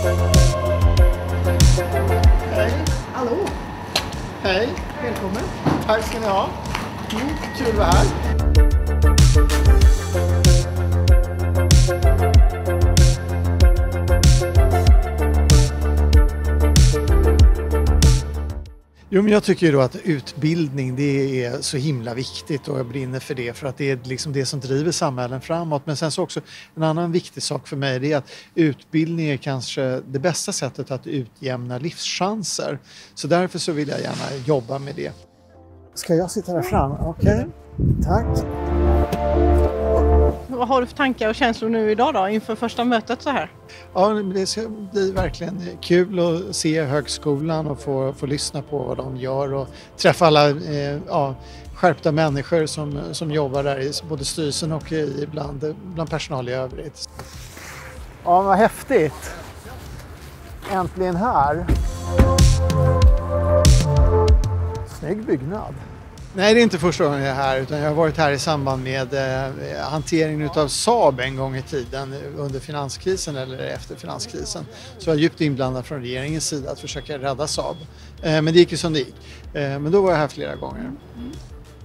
Hej. Hallå, Hej. välkommen. Tack ska ni ha. Mm, kul att vara här. Jo, men jag tycker ju då att utbildning det är så himla viktigt och jag brinner för det för att det är liksom det som driver samhällen framåt. Men sen så också en annan viktig sak för mig det är att utbildning är kanske det bästa sättet att utjämna livschanser. Så därför så vill jag gärna jobba med det. Ska jag sitta där fram? Okej, tack. Vad har du för tankar och känslor nu idag då inför första mötet så här? Ja, det ska bli verkligen kul att se högskolan och få, få lyssna på vad de gör och träffa alla eh, ja, skärpta människor som, som jobbar där i både styrelsen och i bland, bland personal i övrigt. Ja, vad häftigt! Äntligen här! Snygg byggnad. Nej, det är inte första gången jag är här utan jag har varit här i samband med eh, hanteringen utav Saab en gång i tiden under finanskrisen eller efter finanskrisen. Så jag är djupt inblandad från regeringens sida att försöka rädda Saab. Eh, men det gick ju som det gick. Eh, men då var jag här flera gånger.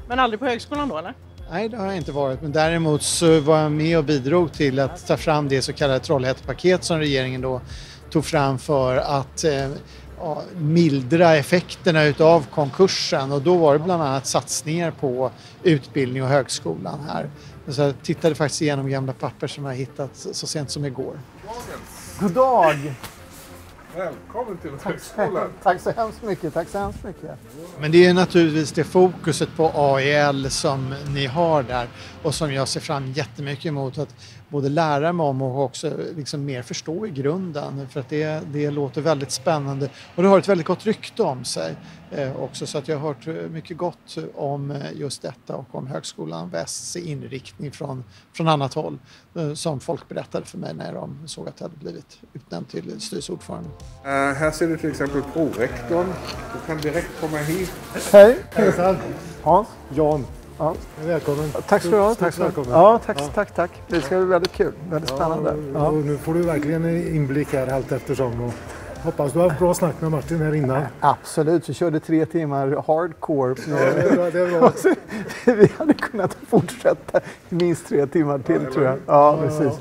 Men aldrig på högskolan då eller? Nej, det har jag inte varit, men däremot så var jag med och bidrog till att ta fram det så kallade Trollhättepaket som regeringen då tog fram för att eh, mildra effekterna utav konkursen och då var det bland annat satsningar på utbildning och högskolan här. Så jag tittade faktiskt igenom gamla papper som jag hittat så sent som igår. God dag! Välkommen till högskolan. Tack så hemskt mycket, tack så hemskt mycket. Men det är naturligtvis det fokuset på AEL som ni har där och som jag ser fram jättemycket emot att både lära mig om och också liksom mer förstå i grunden för att det, det låter väldigt spännande och det har ett väldigt gott rykte om sig eh, också så att jag har hört mycket gott om eh, just detta och om Högskolan Västs inriktning från, från annat håll eh, som folk berättade för mig när de såg att jag hade blivit utnämnd till styrelseordförande. Uh, här ser du till exempel prorektorn. Du kan direkt komma hit. Hej! Hejsan! Hans? Jan, Ja. välkommen. Tack ska du ha. Tack, välkommen. Ja, tack, tack, tack. Det ska bli väldigt kul. Väldigt spännande. Ja, Ja. och nu får du verkligen en inblick här allt eftersom. Och hoppas du har haft bra snack med Martin här innan. Absolut, vi körde tre timmar hardcore. Ja, det är bra, vi hade kunnat fortsätta minst tre timmar till tror jag. Ja, precis.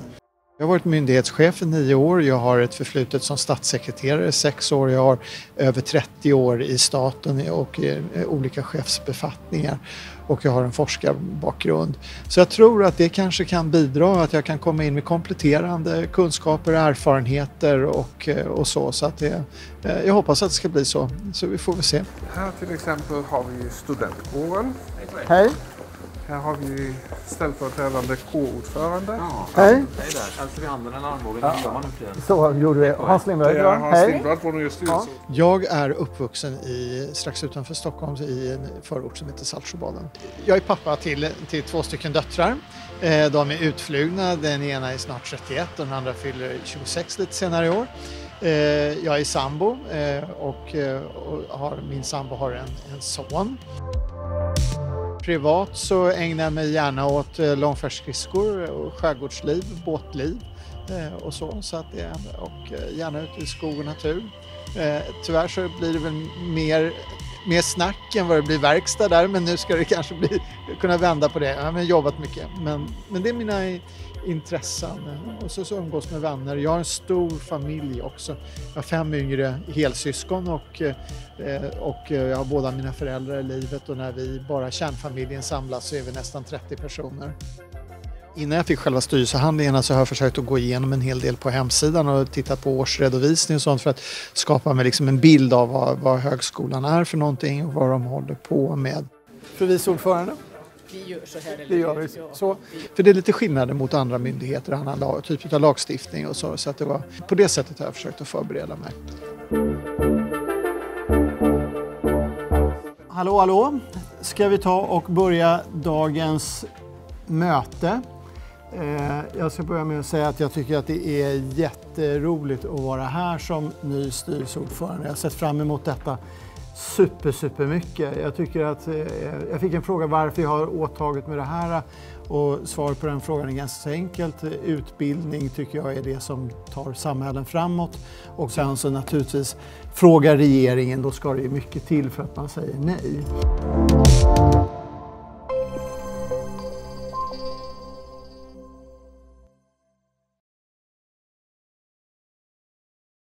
Jag har varit myndighetschef i nio år. Jag har ett förflutet som statssekreterare i sex år. Jag har över 30 år i staten och i olika chefsbefattningar. Och jag har en forskarbakgrund. Så jag tror att det kanske kan bidra att jag kan komma in med kompletterande kunskaper, erfarenheter och, eh, och så. Så att det, eh, jag hoppas att det ska bli så. Så vi får väl se. Här till exempel har vi studentkåren. Hej! Här har vi ställföreträdande kårordförande. Hej! Hej där. Hälsa vid handen eller armbågen. Ja. gör man nu för. Så gjorde vi. Hans Lindberg. Det är ja. Hans Hej! Lindblad, vår nya styrelse. Jag är uppvuxen i, strax utanför Stockholm i en förort som heter Saltsjöbaden. Jag är pappa till, till två stycken döttrar. Eh, De är utflugna, den ena är snart 31 och den andra fyller 26 lite senare i år. Eh, Jag är sambo och, eh, och har, min sambo har en, en son. Privat så ägnar jag mig gärna åt eh, långfärdsskridskor och skärgårdsliv, båtliv eh, och så. så att det, och eh, gärna ute i skog och natur. Tyvärr så blir det väl mer, mer snack än vad det blir verkstad där men nu ska det kanske bli, kunna vända på det. Jag har jobbat mycket men, men det är mina intressen och så, så umgås med vänner. Jag har en stor familj också. Jag har fem yngre helsyskon och, eh, och eh, jag har båda mina föräldrar i livet och när vi bara kärnfamiljen samlas så är vi nästan 30 personer. Innan jag fick själva styrelsehandlingarna så har jag försökt att gå igenom en hel del på hemsidan och titta på årsredovisning och sånt för att skapa mig liksom en bild av vad, vad högskolan är för någonting och vad de håller på med. Fru vice ordförande? Vi gör så här. Det gör vi. Så, för det är lite skillnader mot andra myndigheter och annan lag, typ av lagstiftning och så. Så att det var, på det sättet har jag försökt att förbereda mig. Hallå, hallå! Ska vi ta och börja dagens möte? Eh, jag ska börja med att säga att jag tycker att det är jätteroligt att vara här som ny styrelseordförande. Jag har sett fram emot detta super, super mycket. Jag tycker att eh, jag fick en fråga varför jag har åtagit mig det här eh, och svaret på den frågan är ganska enkelt. Utbildning tycker jag är det som tar samhällen framåt och sen så naturligtvis frågar regeringen, då ska det ju mycket till för att man säger nej.